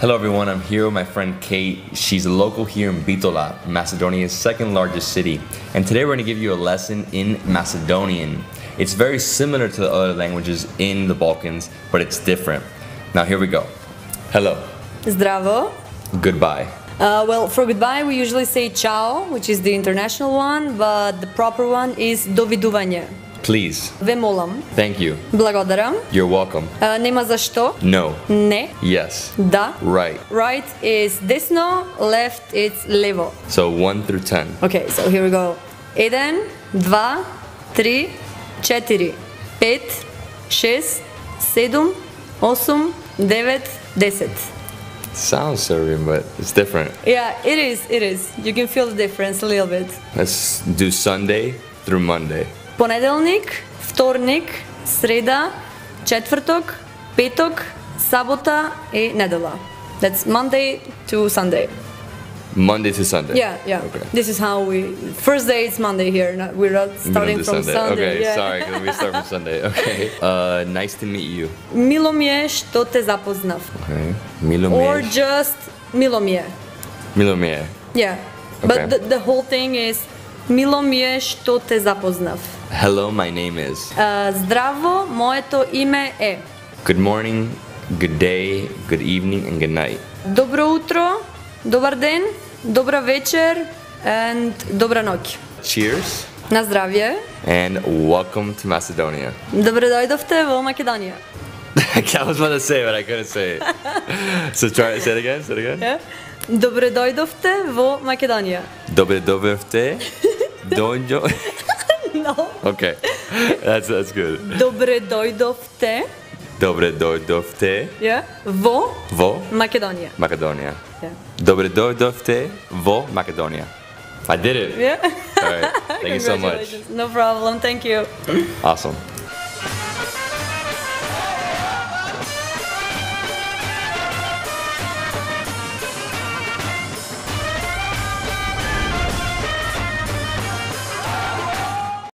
Hello everyone, I'm here with my friend Kate. She's a local here in Bitola, Macedonia's second largest city. And today we're going to give you a lesson in Macedonian. It's very similar to the other languages in the Balkans, but it's different. Now here we go. Hello. Zdravo. Goodbye. Uh, well, for goodbye we usually say ciao, which is the international one, but the proper one is doviduvanje. Please. Ve molam. Thank you. Благодарам. You're welcome. Uh, nema za što. No. Ne. Yes. Da. Right. Right is desno, left is levo. So 1 through 10. Okay, so here we go. Jedan, dva, tri, četiri, pet, šest, sedam, osam, devet, deset. Sounds Serbian, but it's different. Yeah, it is, it is. You can feel the difference a little bit. Let's do Sunday through Monday. Понеделник, вторник, среда, четвъртък, петък, събота и недела. That's Monday to Sunday. Monday to Sunday. Yeah, yeah. Okay. This is how we. First day it's Monday here. Not, we're not starting Monday to from Sunday. Okay, yeah. sorry, 'cause we start from Sunday. Okay. Uh, nice to meet you. Мило ми е, що те запознав. Okay. Milo Or just мило ми е. Milo Mie. Yeah. Okay. But the, the whole thing is мило ми е, що те запознав. Hello, my name is. Uh, здраво, моето име е. Good morning, good day, good evening, and good night. Добро утро, добър ден, добра вечер and добра нощ. Cheers, На здравие. and welcome to Macedonia. Добре дойдовте во Македонија. I was about to say it, but I couldn't say it. so try say it again. Say it again. Yeah. Добре дойдовте во Македонија. Dobre dobre Dojo. no. Okay. That's that's good. Dobre dojdovte. Dobre dojdovte. Yeah. Vo. Vo. Macedonia. Macedonia. Yeah. Dobre dojdovte vo Macedonia. I did it. Yeah. All right. Thank you so much. No problem. Thank you. Awesome.